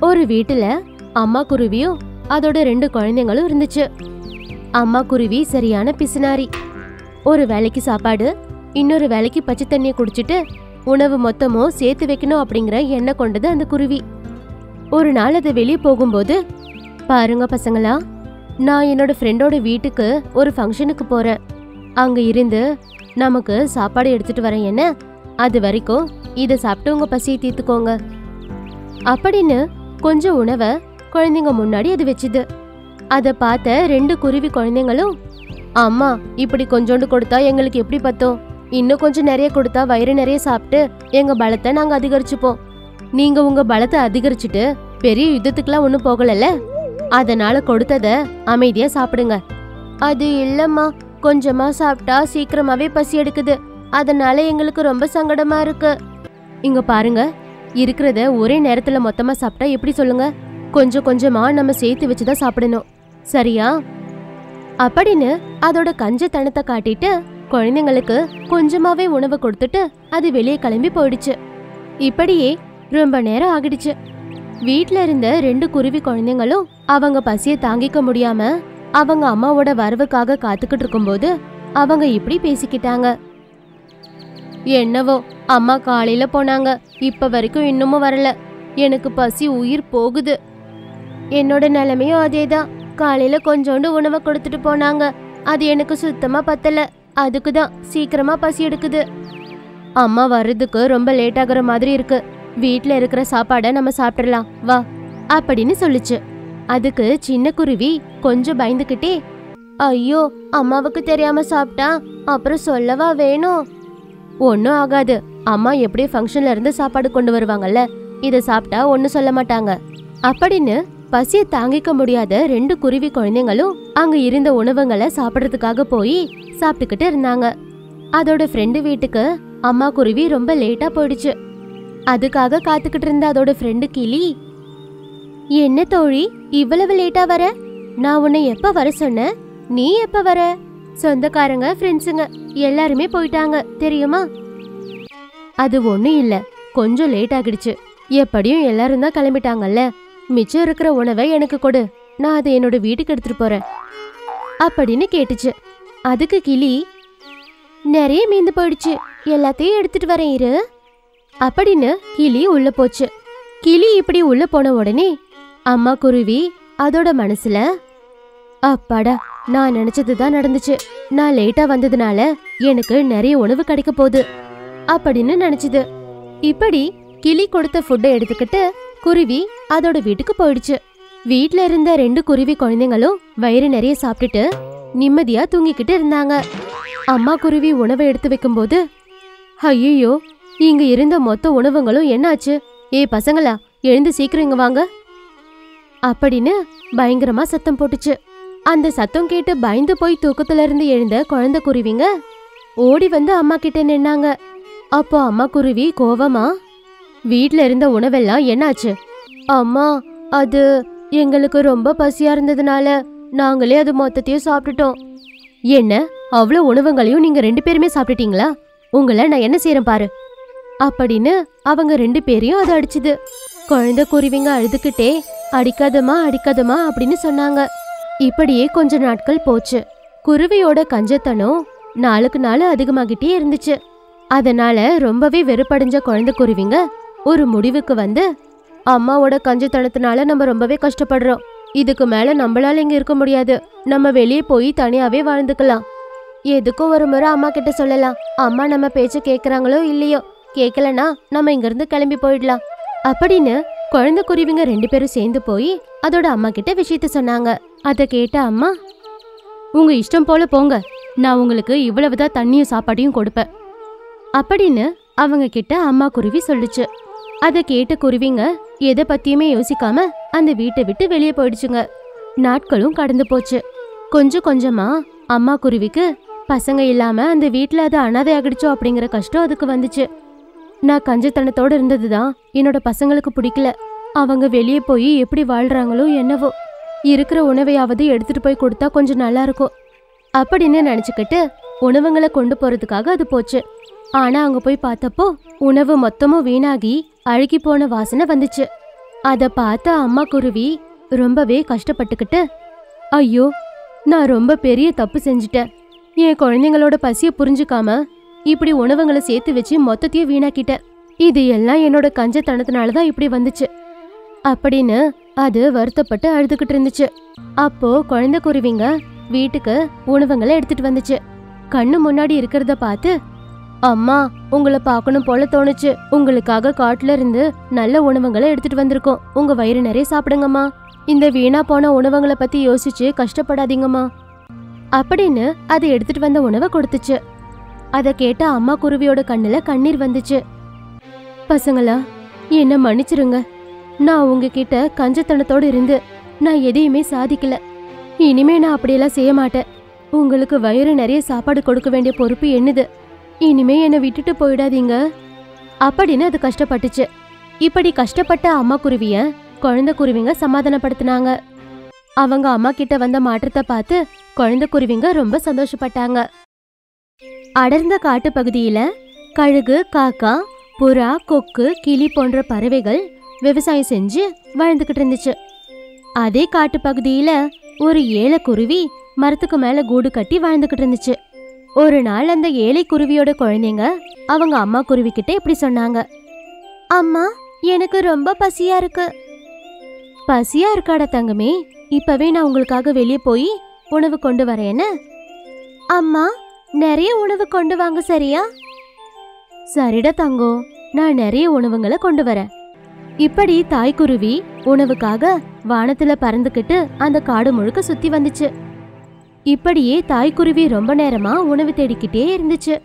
ஒரு வீட்டுல அம்மா குருவியும் அதோட ரெண்டு குழந்தைங்களும் இருந்துச்சு. அம்மா குருவி சரியான பிசுனாரி. ஒரு வேலைக்கு சாப்பாடு இன்னொரு வேலைக்கு பச்சை தண்ணியை குடிச்சிட்டு உணவு மொத்தமும் சேர்த்து வைக்கணும் அப்படிங்கிற எண்ணம் கொண்டது அந்த குருவி. ஒரு நாள் அது வெளியே போகும்போது பாருங்க பசங்களா நான் என்னோட ஃப்ரெண்டோட வீட்டுக்கு ஒரு ஃபங்க்ஷனுக்கு போறேன். அங்க இருந்து நமக்கு சாப்பாடு எடுத்துட்டு வரேன் என்ன? அது வரைக்கும் இதை சாப்பிட்டு உங்க பசியை தீர்த்துக்கோங்க. அப்படின்னு கொஞ்சம் உணவை குழந்தைங்க முன்னாடி அது வச்சுது. அதை பார்த்த ரெண்டு குருவி குழந்தைங்களும் அம்மா இப்படி கொஞ்சோண்டு கொடுத்தா எங்களுக்கு எப்படி பத்தும்? இன்னும் கொஞ்சம் நிறைய கொடுத்தா வயிறு நிறைய சாப்பிட்டு எங்க பலத்தை நாங்க அதிகரிச்சுப்போம். நீங்க உங்க பலத்தை அதிகரிச்சுட்டு பெரிய யுத்தத்துக்குலாம் ஒன்றும் போகலல்ல? அதனால கொடுத்தத அமைதியா சாப்பிடுங்க. அது இல்லம்மா கொஞ்சமா சாப்பிட்டா சீக்கிரமாவே பசி எடுக்குது. அதனால எங்களுக்கு ரொம்ப சங்கடமா இருக்கு. இங்க பாருங்க இருக்கிறத ஒரே நேரத்துல மொத்தமா சாப்பிட்டா எப்படி சொல்லுங்க? கொஞ்சம் கொஞ்சமா நம்ம சேர்த்து வச்சுதான் சாப்பிடணும். சரியா? அப்படின்னு அதோட கஞ்சத்தனத்தை காட்டிட்டு குழந்தைங்களுக்கு கொஞ்சமாவே உணவு கொடுத்துட்டு அது வெளியே கிளம்பி போயிடுச்சு. இப்படியே ரொம்ப நேரம் ஆகிடுச்சு. வீட்டில் இருந்த ரெண்டு குருவி குழந்தைங்களும் அவங்க பசியை தாங்கிக்க முடியாம அவங்க அம்மாவோட வரவுக்காக காத்துக்கிட்டு இருக்கும்போது அவங்க இப்படி பேசிக்கிட்டாங்க. என்னவோ அம்மா காலையில போனாங்க. இப்ப வரைக்கும் இன்னமும் வரல. எனக்கு பசி உயிர் போகுது. என்னோட நிலைமையும் அதேதான். காலையில கொஞ்சோண்டு உணவை கொடுத்துட்டு போனாங்க. அது எனக்கு சுத்தமா பத்தல. அதுக்கு தான் சீக்கிரமா பசி எடுக்குது. அம்மா வர்றதுக்கு ரொம்ப லேட் ஆகுற மாதிரி இருக்கு. வீட்ல இருக்கிற சாப்பாடை நம்ம சாப்பிடலாம். வா அப்படின்னு சொல்லுச்சு. அதுக்கு சின்ன குருவி கொஞ்சம் பயந்துக்கிட்டே ஐயோ அம்மாவுக்கு தெரியாம சாப்பிட்டா அப்புறம் சொல்லவா வேணும்? ஒன்றும் ஆகாது. அம்மா எப்படியும் ஃபங்க்ஷன்ல இருந்து சாப்பாடு கொண்டு வருவாங்கல்ல? இதை சாப்பிட்டா ஒன்றும் சொல்ல மாட்டாங்க. அப்படின்னு பசியை தாங்கிக்க முடியாத ரெண்டு குருவி குழந்தைங்களும் அங்க இருந்த உணவுங்களை சாப்பிடறதுக்காக போய் சாப்பிட்டுக்கிட்டு இருந்தாங்க. அதோட ஃப்ரெண்டு வீட்டுக்கு அம்மா குருவி ரொம்ப லேட்டா போயிடுச்சு. அதுக்காக காத்துக்கிட்டு இருந்த அதோட ஃப்ரெண்டு கிளி என்ன தோழி இவ்வளவு லேட்டா வர? நான் உன்னை எப்ப வர சொன்னேன்? நீ எப்ப வர? சொந்தக்காரங்க ஃப்ரெண்ட்ஸுங்க எல்லாருமே போயிட்டாங்க. தெரியுமா? அது ஒன்றும் இல்லை. கொஞ்சம் லேட் ஆகிடுச்சு. எப்படியும் எல்லாரும் தான் கிளம்பிட்டாங்கல்ல? மிச்சம் இருக்கிற உணவை எனக்கு கொடு. நான் அதை என்னோட வீட்டுக்கு எடுத்துட்டு போறேன். அப்படின்னு கேட்டுச்சு. அதுக்கு கிளி நிறைய மீந்து போயிடுச்சு. எல்லாத்தையும் எடுத்துட்டு வரேன் இரு. அப்படின்னு கிளி உள்ள போச்சு. கிளி இப்படி உள்ள போன உடனே அம்மா குருவி அதோட மனசுல அப்பாடா நான் நினைச்சதுதான் நடந்துச்சு. நான் லேட்டா வந்ததுனால எனக்கு நிறைய உணவு கிடைக்க போகுது. அப்படின்னு நினைச்சது. இப்படி கிளி கொடுத்த ஃபுட்டை எடுத்துக்கிட்டு குருவி அதோட வீட்டுக்கு போயிடுச்சு. வீட்ல இருந்த ரெண்டு குருவி குழந்தைங்களும் வயிறு நிறைய சாப்பிட்டுட்டு நிம்மதியா தூங்கிக்கிட்டு இருந்தாங்க. அம்மா குருவி உணவை எடுத்து வைக்கும்போது ஐயோ இங்க இருந்த மொத்த உணவுங்களும் என்னாச்சு? ஏ பசங்களா எழுந்து சீக்கிரம் இங்க வாங்க. அப்படின்னு பயங்கரமா சத்தம் போட்டுச்சு. அந்த சத்தம் கேட்டு பயந்து போய் தூக்கத்துல இருந்து எழுந்த குழந்தை குருவிங்க ஓடி வந்து அம்மா கிட்ட நின்னாங்க. அப்போ அம்மா குருவி கோவமா? வீட்ல இருந்த உணவெல்லாம் என்னாச்சு? அம்மா அது எங்களுக்கு ரொம்ப பசியா இருந்ததுனால நாங்களே அது மொத்தத்தையும் சாப்பிட்டுட்டோம். என்ன? அவ்வளோ உணவுங்களையும் நீங்க ரெண்டு பேருமே சாப்பிட்டுட்டீங்களா? உங்களை நான் என்ன செய்யறேன் பாரு. அப்படின்னு அவங்க ரெண்டு பேரையும் அது அடிச்சுது. குழந்தை குருவிங்க அழுதுகிட்டே அடிக்காதமா அடிக்காதமா அப்படின்னு சொன்னாங்க. இப்படியே கொஞ்ச நாட்கள் போச்சு. குருவியோட கஞ்சத்தனம் நாளுக்கு நாள் அதிகமாகிட்டே இருந்துச்சு. அதனால ரொம்பவே வெறுப்படைஞ்ச குழந்தை குருவிங்க ஒரு முடிவுக்கு வந்து அம்மாவோட கஞ்சத்தனத்தினால நம்ம ரொம்பவே கஷ்டப்படுறோம். இதுக்கு மேல நம்மளால இங்க இருக்க முடியாது. நம்ம வெளியே போய் தனியாவே வாழ்ந்துக்கலாம். எதுக்கும் ஒரு முறை அம்மா கிட்ட சொல்லலாம். அம்மா நம்ம பேச்ச கேக்குறாங்களோ இல்லையோ? கேக்கலனா நம்ம இங்கிருந்து கிளம்பி போயிடலாம். அப்படின்னு குழந்தை குருவிங்க ரெண்டு பேரும் சேர்ந்து போய் அதோட அம்மா கிட்ட விஷயத்த சொன்னாங்க. அதை கேட்ட அம்மா உங்க இஷ்டம் போல போங்க. நான் உங்களுக்கு இவ்வளவுதான் தண்ணியும் சாப்பாடையும் கொடுப்பேன். அப்படின்னு அவங்க கிட்ட அம்மா குருவி சொல்லுச்சு. அதை கேட்ட குருவிங்க எதை பத்தியுமே யோசிக்காம அந்த வீட்டை விட்டு வெளியே போயிடுச்சுங்க. நாட்களும் கடந்து போச்சு. கொஞ்சம் கொஞ்சமா அம்மா குருவிக்கு பசங்க இல்லாம அந்த வீட்டில் அது அனாதை ஆகிடுச்சோ அப்படிங்கிற கஷ்டம் அதுக்கு வந்துச்சு. நான் கஞ்சத்தனத்தோடு இருந்தது தான் என்னோட பசங்களுக்கு பிடிக்கல. அவங்க வெளியே போய் எப்படி வாழ்றாங்களோ என்னவோ. இருக்கிற உணவையாவது எடுத்துட்டு போய் கொடுத்தா கொஞ்சம் நல்லா இருக்கும் அப்படின்னு நினச்சிக்கிட்டு உணவுங்களை கொண்டு போறதுக்காக அது போச்சு. ஆனா அங்க போய் பார்த்தப்போ உணவு மொத்தமும் வீணாகி அழுகி போன வாசனை வந்துச்சு. அதை பார்த்த அம்மா குருவி ரொம்பவே கஷ்டப்பட்டுக்கிட்டு ஐயோ நான் ரொம்ப பெரிய தப்பு செஞ்சுட்டேன். என் குழந்தைங்களோட பசியை புரிஞ்சுக்காம இப்படி உணவுங்களை சேர்த்து வச்சு மொத்தத்தையும் வீணாக்கிட்டேன். இது எல்லாம் என்னோட கஞ்சத்தனத்தினால தான் இப்படி வந்துச்சு. அப்படின்னு அது வருத்தப்பட்டு அழுதுகிட்டு இருந்துச்சு. அப்போ குழந்தை குருவிங்க வீட்டுக்கு உணவுங்களை எடுத்துட்டு வந்துச்சு. கண்ணு முன்னாடி இருக்கிறத பார்த்து அம்மா உங்களை பார்க்கணும் போல தோணுச்சு. உங்களுக்காக காட்டுல இருந்து நல்ல உணவுங்களை எடுத்துட்டு வந்திருக்கோம். உங்க வயிறு நிறைய சாப்பிடுங்கம்மா. இந்த வீணா போன உணவுங்களை பத்தி யோசிச்சு கஷ்டப்படாதீங்கம்மா. அப்படின்னு அதை எடுத்துட்டு வந்த உணவை கொடுத்துச்சு. அதை கேட்ட அம்மா குருவியோட கண்ணுல கண்ணீர் வந்துச்சு. பசங்களா என்ன மன்னிச்சிருங்க. நான் உங்ககிட்ட கஞ்சத்தனத்தோடு இருந்து நான் எதையுமே சாதிக்கல. இனிமே நான் அப்படியெல்லாம் செய்ய மாட்டேன். உங்களுக்கு வயிறு நிறைய சாப்பாடு கொடுக்க வேண்டிய பொறுப்பு என்னது? இனிமே என்னை விட்டுட்டு போயிடாதீங்க. அப்படின்னு அது கஷ்டப்பட்டுச்சு. இப்படி கஷ்டப்பட்ட அம்மா குருவிய குழந்தை குருவிங்க சமாதானப்படுத்தினாங்க. அவங்க அம்மா கிட்ட வந்த மாற்றத்தை பார்த்து குழந்தை குருவிங்க ரொம்ப சந்தோஷப்பட்டாங்க. அடர்ந்த காட்டு பகுதியில கழுகு காக்கா புறா கொக்கு கிளி போன்ற பறவைகள் விவசாயம் செஞ்சு வாழ்ந்துக்கிட்டு இருந்துச்சு. அதே காட்டு பகுதியில ஒரு ஏழை குருவி மரத்துக்கு மேல கூடு கட்டி வாழ்ந்துகிட்டு இருந்துச்சு. ஒரு நாள் அந்த ஏழை குருவியோட குழந்தைங்க அவங்க அம்மா குருவி கிட்ட இப்படி சொன்னாங்க. அம்மா எனக்கு ரொம்ப பசியா இருக்கு. பசியா இருக்காடா தங்கமே இப்பவே நான் உங்களுக்காக வெளியே போய் உணவு கொண்டு வரேன்னு. அம்மா நிறைய உணவு கொண்டு வாங்க சரியா? சரிடா தங்கம் நான் நிறைய உணவுங்களை கொண்டு வரேன். இப்படி தாய்க்குருவி உணவுக்காக வானத்துல பறந்துக்கிட்டு அந்த காடு முழுக்க சுத்தி வந்துச்சு. இப்படியே தாய்க்குருவி ரொம்ப நேரமா உணவு தேடிக்கிட்டே இருந்துச்சு.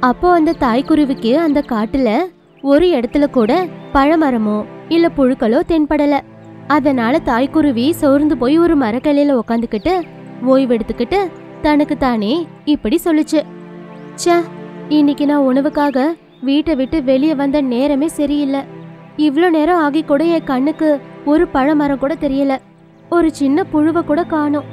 அப்போ அந்த தாய்க்குருவிக்கு அந்த காட்டுல ஒரு இடத்துல கூட பழமரமோ இல்ல புழுக்களோ தென்படல. அதனால தாய்க்குருவி சோர்ந்து போய் ஒரு மரக்கிளையில உக்காந்துக்கிட்டு ஓய்வெடுத்துக்கிட்டு தனக்கு தானே இப்படி சொல்லுச்சு. ச இன்னைக்கு நான் உணவுக்காக வீட்டை விட்டு வெளியே வந்த நேரமே சரியில்லை. இவ்வளோ நேரம் ஆகி கூட என் கண்ணுக்கு ஒரு பழமரம் கூட தெரியல. ஒரு சின்ன புழுவை கூட காணும்.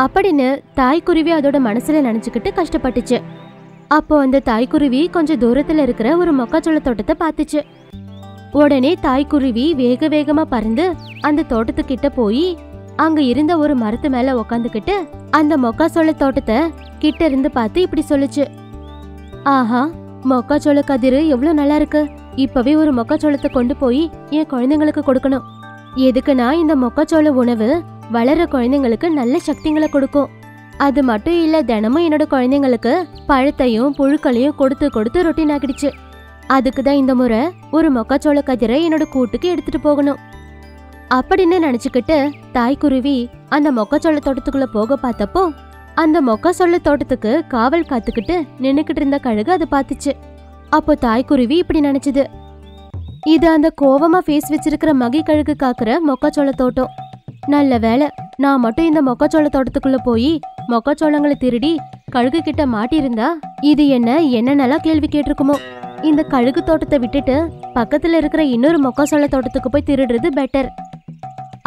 அப்படின்னு தாய்க்குருவி அதோட மனசுல நினைச்சுக்கிட்டு கஷ்டப்பட்டுச்சு. அப்போ அந்த தாய்க்குருவி கொஞ்சம் தூரத்துல இருக்கிற ஒரு மொக்காச்சோள தோட்டத்தை பார்த்துச்சு. உடனே தாய்க்குருவி வேக வேகமா பறந்து அந்த தோட்டத்துக்கிட்ட போய் அங்க இருந்த ஒரு மரத்து மேல உக்காந்துக்கிட்டு அந்த மொக்காச்சோள தோட்டத்தை கிட்ட இருந்து பார்த்து இப்படி சொல்லுச்சு. ஆஹா மொக்காச்சோள கதிர் எவ்வளவு நல்லா இருக்கு. இப்பவே ஒரு மொக்கச்சோளத்தை கொண்டு போய் என் குழந்தைங்களுக்கு கொடுக்கணும். எதுக்குன்னா இந்த மொக்கச்சோள உணவு வளர குழந்தைங்களுக்கு நல்ல சக்திங்களை கொடுக்கும்? அது மட்டும் இல்ல தினமும் என்னோட குழந்தைங்களுக்கு பழத்தையும் புழுக்களையும் கொடுத்து கொடுத்து ரொட்டீன் ஆகிடுச்சு அதுக்கு தான் இந்த முறை ஒரு மொக்கச்சோள கதிரை என்னோட கூட்டுக்கு எடுத்துட்டு போகணும். அப்படின்னு நினைச்சுக்கிட்டு தாய்க்குருவி அந்த மொக்கச்சோள தோட்டத்துக்குள்ள போக பார்த்தப்போ அந்த மொக்கச்சோள தோட்டத்துக்கு காவல் காத்துக்கிட்டு நின்னுக்கிட்டு இருந்த கழுகு அதை பார்த்துச்சு. அப்போ தாய்க்குருவி இப்படி நினைச்சது. இது அந்த கோவமா ஃபேஸ் வச்சிருக்கிற மகி கழுகு காக்குற மொக்காச்சோள தோட்டம். நல்ல வேலை நான் மட்டும் இந்த மொக்காச்சோள தோட்டத்துக்குள்ள போய் மொக்காச்சோளங்களை திருடி கழுகு கிட்ட மாட்டியிருந்தா இது என்ன என்னென்னலாம் கேள்வி கேட்டிருக்குமோ. இந்த கழுகு தோட்டத்தை விட்டுட்டு பக்கத்துல இருக்கிற இன்னொரு மொக்காச்சோள தோட்டத்துக்கு போய் திருடுறது பெட்டர்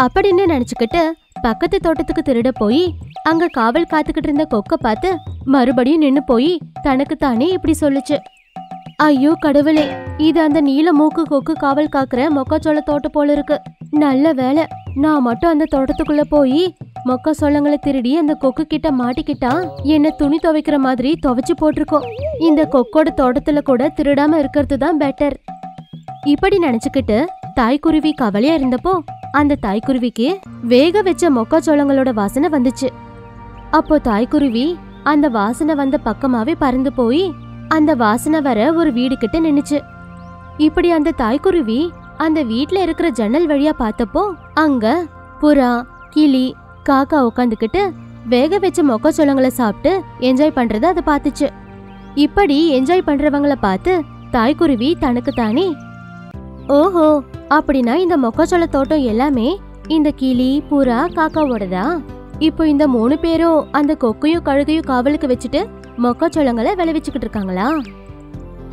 அப்படின்னு நினைச்சுக்கிட்டு பக்கத்து தோட்டத்துக்கு திருட போய் அங்க காவல் காத்துக்கிட்டு இருந்த கொக்க பார்த்து மறுபடியும் நின்னு போய் தனக்கு தானே இப்படி சொல்லுச்சு. ஐயோ கடவுளே இது அந்த நீல மூக்கு கொக்கு காவல் காக்குற மொக்கச்சோள தோட்டம் போல இருக்கு. நல்ல வேலை நான் மட்டும் அந்த தோட்டத்துக்குள்ள போய் மொக்க சோளங்களை திருடி அந்த கொக்கு கிட்ட மாட்டிக்கிட்டா என்ன துணி துவைக்கிற மாதிரி துவைச்சு போட்டிருக்கோம். இந்த கொக்கோட தோட்டத்துல கூட திருடாம இருக்கிறது தான் பெட்டர் இப்படி நினைச்சுக்கிட்டு தாய்க்குருவி கவலையா இருந்தப்போ அந்த தாய்க்குருவிக்கு வேக வச்ச மொக்காச்சோளங்களோட வாசனை வந்துச்சு. அப்போ தாய்க்குருவி அந்த வாசனை வந்த பக்கமாவே பறந்து போய் அந்த வாசனை வர ஒரு வீடு கிட்ட நின்னுச்சு. இப்படி அந்த தாய்க்குருவி அந்த வீட்ல இருக்கிற ஜன்னல் வழியா பார்த்தப்போ அங்க புறா கிளி காக்கா உட்காந்துக்கிட்டு வேக வச்ச மொக்கச்சோளங்களை சாப்பிட்டு என்ஜாய் பண்றத அதை பார்த்துச்சு. இப்படி என்ஜாய் பண்றவங்கள பார்த்து தாய்க்குருவி தனக்கு தானே ஓஹோ அப்படின்னா இந்த மொக்கச்சோள தோட்டம் எல்லாமே இந்த கிளி புறா காக்காவோடதா? இப்போ இந்த மூணு பேரும் அந்த கொக்கையும் கழுகையும் காவலுக்கு வச்சுட்டு மொக்கச்சோளங்களை விளைவிச்சுக்கிட்டு இருக்காங்களா?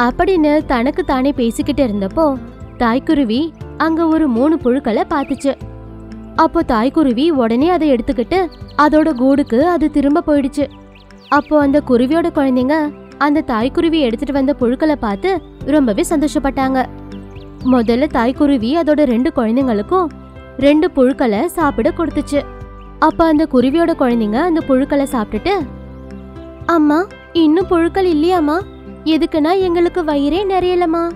அப்படின்னு தனக்கு தானே பேசிக்கிட்டு இருந்தப்போ தாய்க்குருவி அங்க ஒரு மூணு புழுக்களை பார்த்துச்சு. அப்போ தாய்க்குருவி உடனே அதை எடுத்துக்கிட்டு அதோட கூடுக்கு அது திரும்ப போயிடுச்சு. அப்போ அந்த குருவியோட குழந்தைங்க அந்த தாய்க்குருவி எடுத்துட்டு வந்த புழுக்களை பார்த்து ரொம்பவே சந்தோஷப்பட்டாங்க. முதல்ல தாய்க்குருவி அதோட ரெண்டு குழந்தைங்களுக்கும் ரெண்டு புழுக்களை சாப்பிட கொடுத்துச்சு. அப்ப அந்த குருவியோட குழந்தைங்க அந்த புழுக்களை சாப்பிட்டுட்டு அம்மா இன்னும் புழுக்கள் இல்லையாம்மா? எதுக்குன்னா எங்களுக்கு வயிறே நிறையலம்மா.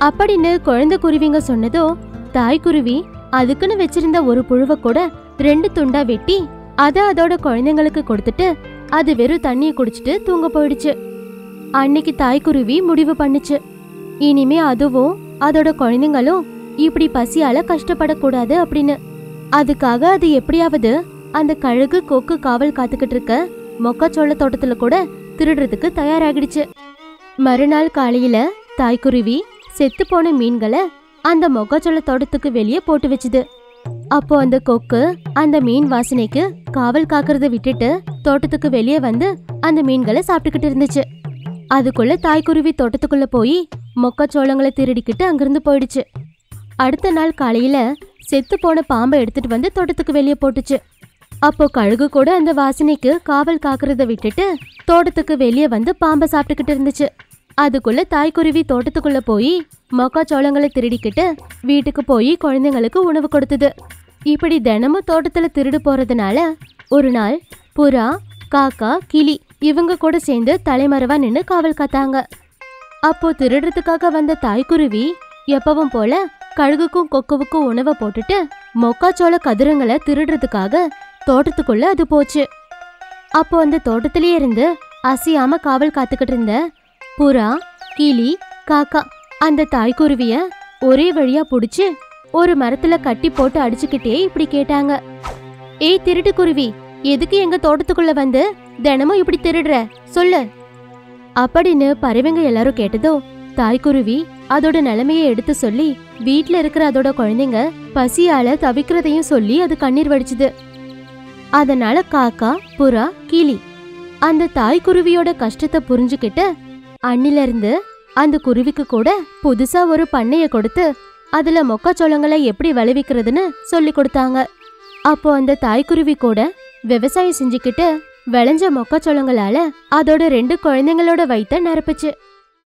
அப்படின்னு குழந்தை குருவிங்க சொன்னதோ தாய்க்குருவி அதுக்குன்னு வச்சிருந்த ஒரு புழுவை கூட ரெண்டு துண்டா வெட்டி அதை அதோட குழந்தைங்களுக்கு கொடுத்துட்டு அது வெறும் தண்ணியை குடிச்சிட்டு தூங்க போயிடுச்சு. அன்னைக்கு தாய்க்குருவி முடிவு பண்ணுச்சு. இனிமே அதுவும் அதோட குழந்தைங்களும் இப்படி பசியால கஷ்டப்படக்கூடாது அப்படின்னு. அதுக்காக அது எப்படியாவது அந்த கழுகு கொக்கு காவல் காத்துக்கிட்டு இருக்க மொக்கச்சோள தோட்டத்துல கூட திருடுறதுக்கு தயாராகிடுச்சு. மறுநாள் காலையில தாய்க்குருவி செத்து போன மீன்களை அந்த மொக்கச்சோள தோட்டத்துக்கு வெளியே போட்டு வச்சுது. அப்போ அந்த கொக்கு அந்த மீன் வாசனைக்கு காவல் காக்கறத விட்டுட்டு தோட்டத்துக்கு வெளியே வந்து அந்த மீன்களை சாப்பிட்டுக்கிட்டு இருந்துச்சு. அதுக்குள்ள தாய்க்குருவி தோட்டத்துக்குள்ள போய் மொக்கச்சோளங்களை திருடிக்கிட்டு அங்கிருந்து போயிடுச்சு. அடுத்த நாள் காலையில செத்து போன பாம்பை எடுத்துட்டு வந்து தோட்டத்துக்கு வெளியே போட்டுச்சு. அப்போ கழுகு கூட அந்த வாசனைக்கு காவல் காக்குறத விட்டுட்டு தோட்டத்துக்கு வெளியே வந்து பாம்பை சாப்பிட்டுக்கிட்டு இருந்துச்சு. அதுக்குள்ள தாய்க்குருவி தோட்டத்துக்குள்ள போய் மொக்காச்சோளங்களை திருடிக்கிட்டு வீட்டுக்கு போய் குழந்தைங்களுக்கு உணவு கொடுத்தது. இப்படி தினமும் தோட்டத்துல திருடு போறதுனால ஒரு நாள் புறா காக்கா கிளி இவங்க கூட சேர்ந்து தலைமறைவா நின்று காவல் காத்தாங்க. அப்போ திருடுறதுக்காக வந்த தாய்க்குருவி எப்பவும் போல கழுகுக்கும் கொக்குவுக்கும் உணவை போட்டுட்டு மொக்காச்சோள கதிரங்களை திருடுறதுக்காக தோட்டத்துக்குள்ள அது போச்சு. அப்போ அந்த தோட்டத்திலேயே இருந்து அசையாம காவல் காத்துக்கிட்டு இருந்த புறா கிளி காக்கா அந்த தாய்க்குருவிய ஒரே வழியா புடிச்சு ஒரு மரத்துல கட்டி போட்டு அடிச்சுக்கிட்டே இப்படி கேட்டாங்க. ஏய் திருட்டு குருவி எதுக்கு எங்க தோட்டத்துக்குள்ள வந்து தினமும் இப்படி திருடுற? சொல்லு. அப்படின்னு பறவைங்க எல்லாரும் கேட்டதோ தாய்க்குருவி அதோட நிலைமையை எடுத்து சொல்லி வீட்ல இருக்கிற அதோட குழந்தைங்க பசியால தவிக்கிறதையும் சொல்லி அது கண்ணீர் வடிச்சுது. அதனால காக்கா புறா கிளி அந்த தாய்க்குருவியோட கஷ்டத்தை புரிஞ்சுக்கிட்டு அண்ணில இருந்து அந்த குருவிக்கு கூட புதுசா ஒரு பண்ணைய கொடுத்து அதுல மொக்கச்சோளங்களை எப்படி விளைவிக்கிறதுன்னு சொல்லி கொடுத்தாங்க. அப்போ அந்த தாய்க்குருவி கூட விவசாயம் செஞ்சுக்கிட்டு விளைஞ்ச மொக்கச்சோளங்களால அதோட ரெண்டு குழந்தைங்களோட வயிற்ற நிரப்புச்சு.